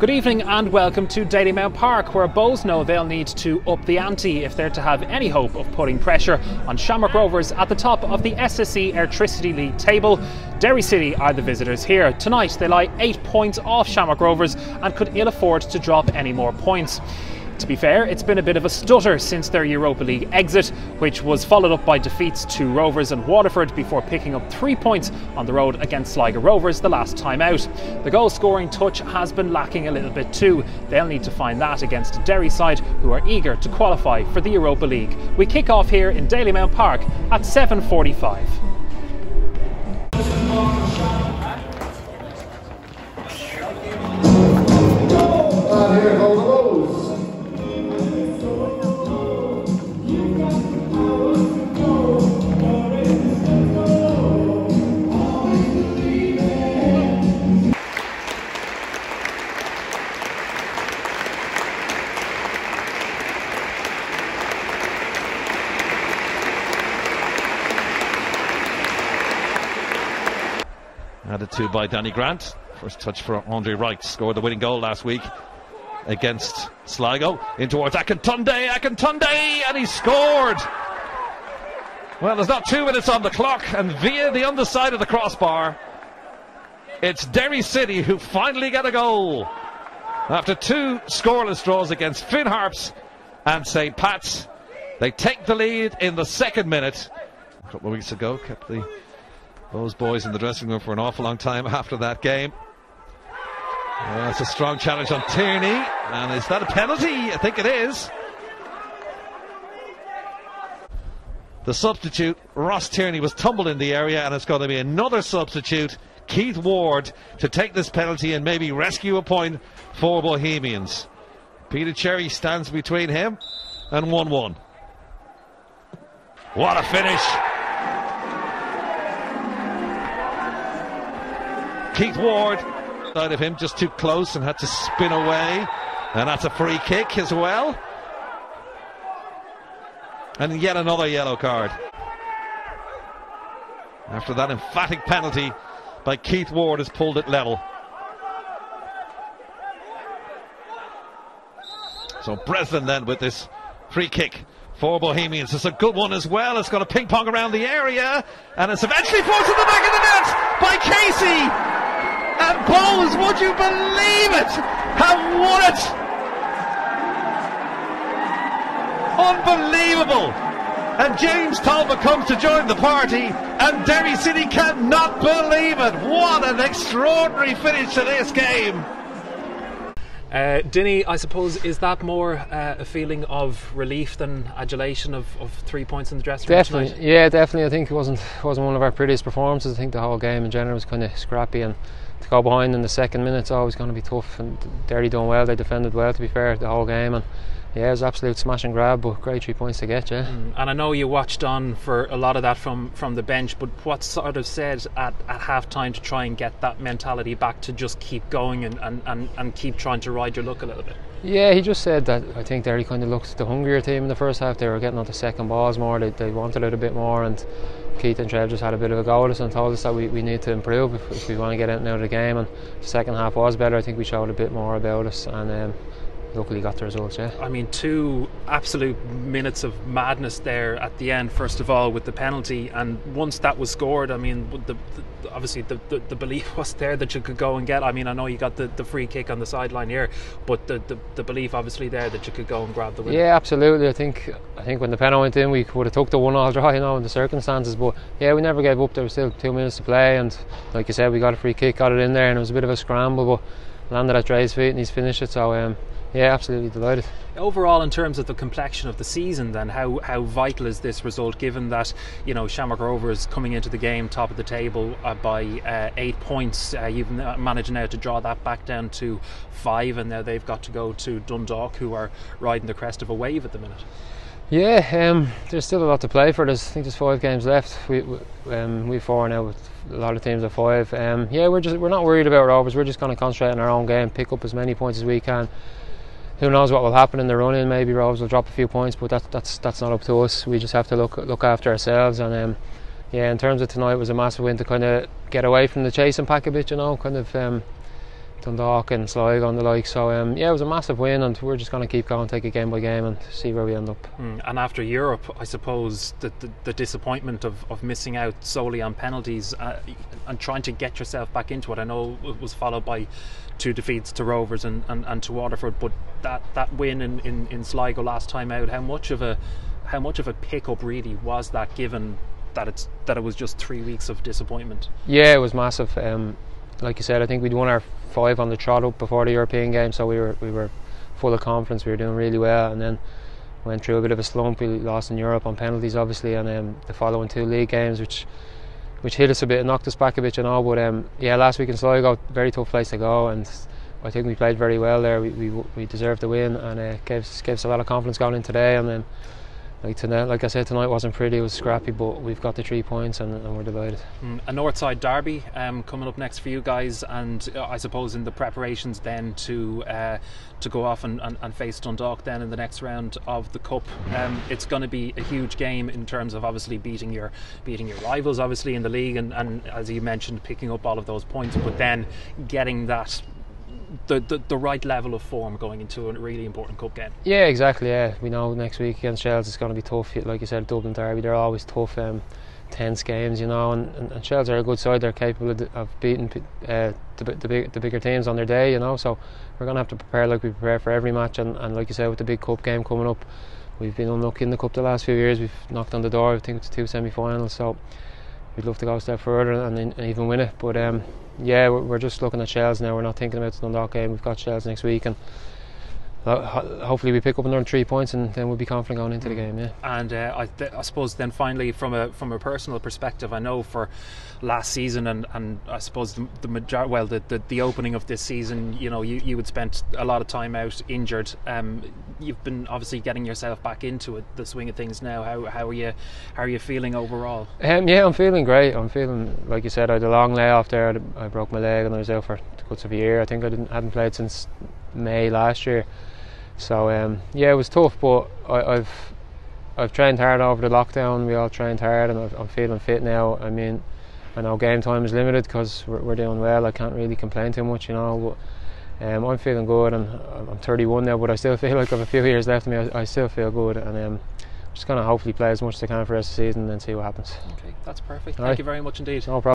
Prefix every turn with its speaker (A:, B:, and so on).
A: Good evening and welcome to Dalymount Park, where Bohs know they'll need to up the ante if they're to have any hope of putting pressure on Shamrock Rovers at the top of the SSE Airtricity League table. Derry City are the visitors here. Tonight they lie eight points off Shamrock Rovers and could ill afford to drop any more points. To be fair, it's been a bit of a stutter since their Europa League exit, which was followed up by defeats to Rovers and Waterford before picking up three points on the road against Sligo Rovers the last time out. The goal scoring touch has been lacking a little bit too. They'll need to find that against Derry side who are eager to qualify for the Europa League. We kick off here in Dalymount Park at 7.45.
B: To by Danny Grant. First touch for Andre Wright. Scored the winning goal last week against Sligo. In towards Akintunde. Akintunde! And he scored! Well, there's not two minutes on the clock, and via the underside of the crossbar, it's Derry City who finally get a goal. After two scoreless draws against Finn Harps and St. Pat's, they take the lead in the second minute. A couple of weeks ago, kept the those boys in the dressing room for an awful long time after that game. Oh, that's a strong challenge on Tierney. And is that a penalty? I think it is. The substitute, Ross Tierney, was tumbled in the area, and it's going to be another substitute, Keith Ward, to take this penalty and maybe rescue a point for Bohemians. Peter Cherry stands between him and 1 1. What a finish! Keith Ward side of him just too close and had to spin away. And that's a free kick as well. And yet another yellow card. After that emphatic penalty by Keith Ward has pulled it level. So Breslin then with this free kick for Bohemians. It's a good one as well. It's got a ping pong around the area and it's eventually forced to the back of the net by Casey. And Bohs, would you believe it, have won it? Unbelievable. And James Talbot comes to join the party, and Derry City cannot believe it. What an extraordinary finish to this game.
A: Uh, Danny, I suppose, is that more uh, a feeling of relief than adulation of, of three points in the dressing room?
C: Definitely,
A: tonight?
C: yeah, definitely. I think it wasn't wasn't one of our prettiest performances. I think the whole game in general was kind of scrappy, and to go behind in the second minute is always going to be tough. And Derry done well; they defended well, to be fair, the whole game, and yeah, it was absolute smash and grab, but great three points to get, yeah.
A: Mm. And I know you watched on for a lot of that from, from the bench, but what sort of said at, at half time to try and get that mentality back to just keep going and, and, and, and keep trying to ride your luck a little bit?
C: Yeah, he just said that I think Derry kind of looked the hungrier team in the first half. They were getting on the second balls more, they, they wanted it a bit more, and Keith and Trev just had a bit of a go at us and told us that we, we need to improve if, if we want to get out of the game. And the second half was better. I think we showed a bit more about us, and um, luckily got the results. Yeah.
A: I mean, two absolute minutes of madness there at the end. First of all, with the penalty, and once that was scored, I mean, the, the, obviously the, the, the belief was there that you could go and get. I mean, I know you got the, the free kick on the sideline here, but the, the, the belief obviously there that you could go and grab the win.
C: Yeah, absolutely. I think I think when the penalty went in, we would have took the one all draw, you know, in the circumstances. But yeah, we never gave up. There was still two minutes to play, and like you said, we got a free kick, got it in there, and it was a bit of a scramble, but landed at Dre's feet and he's finished it. So um, yeah, absolutely delighted.
A: Overall, in terms of the complexion of the season, then how how vital is this result? Given that you know Shamrock Rovers coming into the game top of the table uh, by uh, eight points, uh, you've managed now to draw that back down to five, and now they've got to go to Dundalk, who are riding the crest of a wave at the minute.
C: Yeah, um, there's still a lot to play for. There's, I think there's five games left. We we, um, we four now with a lot of teams at five. Um, yeah, we're just we're not worried about Rovers. We're just going to concentrate on our own game, pick up as many points as we can who knows what will happen in the run in? Maybe Rovers will drop a few points, but that, that's that's not up to us. We just have to look look after ourselves. And um, yeah, in terms of tonight, it was a massive win to kind of get away from the chasing pack a bit. You know, kind of um, Dundalk and Sligo and the like. So um, yeah, it was a massive win, and we're just going to keep going, take it game by game, and see where we end up.
A: Mm, and after Europe, I suppose the, the, the disappointment of, of missing out solely on penalties uh, and trying to get yourself back into it. I know it was followed by two defeats to Rovers and, and, and to Waterford, but that, that win in, in, in Sligo last time out, how much of a how much of a pickup really was that given that it's that it was just three weeks of disappointment?
C: Yeah, it was massive. Um, like you said, I think we'd won our five on the trot up before the European game, so we were we were full of confidence. We were doing really well, and then went through a bit of a slump. We lost in Europe on penalties, obviously, and um, the following two league games, which which hit us a bit and knocked us back a bit, you know. But um, yeah, last week in Sligo, very tough place to go, and I think we played very well there. We we, we deserved the win, and it uh, gave gave us a lot of confidence going in today, and then like tonight, like I said, tonight wasn't pretty. It was scrappy, but we've got the three points and, and we're delighted.
A: Mm, a Northside derby um, coming up next for you guys, and uh, I suppose in the preparations then to uh, to go off and, and, and, face Dundalk then in the next round of the cup. Um, it's going to be a huge game in terms of obviously beating your beating your rivals, obviously in the league, and, and as you mentioned, picking up all of those points, but then getting that the, the, the right level of form going into a really important cup game.
C: Yeah, exactly. Yeah, we know next week against Shels it's going to be tough. Like you said, Dublin Derby, they're always tough, um, tense games, you know. And, and, and Shels are a good side. They're capable of, of beating uh, the, the, big, the bigger teams on their day, you know. So we're going to have to prepare like we prepare for every match. And, and like you said, with the big cup game coming up, we've been unlucky in the cup the last few years. We've knocked on the door. I think it's two semi-finals. So we'd love to go a step further and, and even win it. But um, yeah, we're, we're, just looking at Shels now. We're not thinking about the Dundalk game. We've got Shels next week, and hopefully we pick up another three points and then we'll be confident going into the game yeah.
A: And uh, I, th- I, suppose then finally from a from a personal perspective I know for last season and, and I suppose the, the major- well the, the, the opening of this season you know you, you had spent a lot of time out injured. Um, you've been obviously getting yourself back into it the swing of things now. How, how are you how are you feeling overall?
C: Um, yeah I'm feeling great. I'm feeling like you said I had a long layoff there. I broke my leg and I was out for guts of a year. I think I didn't hadn't played since May last year so um, yeah, it was tough, but I, have I've trained hard over the lockdown. We all trained hard, and i am feeling fit now. I mean, I know game time is limited because we're, we're, doing well. I can't really complain too much, you know. But um, I'm feeling good, and I'm 31 now, but I still feel like I have a few years left of me. I, I still feel good, and um, just gonna hopefully play as much as I can for the rest of the season and see what happens.
A: Okay, that's perfect. Thank right. you very much indeed.
C: No problem.